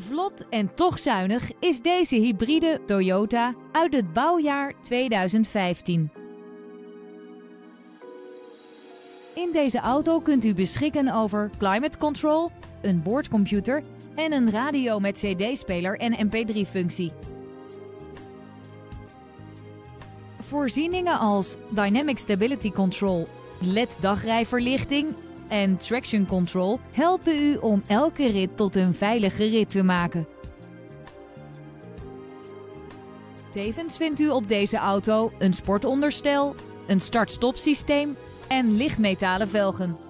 Vlot en toch zuinig is deze hybride Toyota uit het bouwjaar 2015. In deze auto kunt u beschikken over climate control, een boordcomputer en een radio met cd-speler en mp3-functie. Voorzieningen als Dynamic Stability Control, LED-dagrijverlichting en Traction Control helpen u om elke rit tot een veilige rit te maken. Tevens vindt u op deze auto een sportonderstel, een start-stop systeem en lichtmetalen velgen.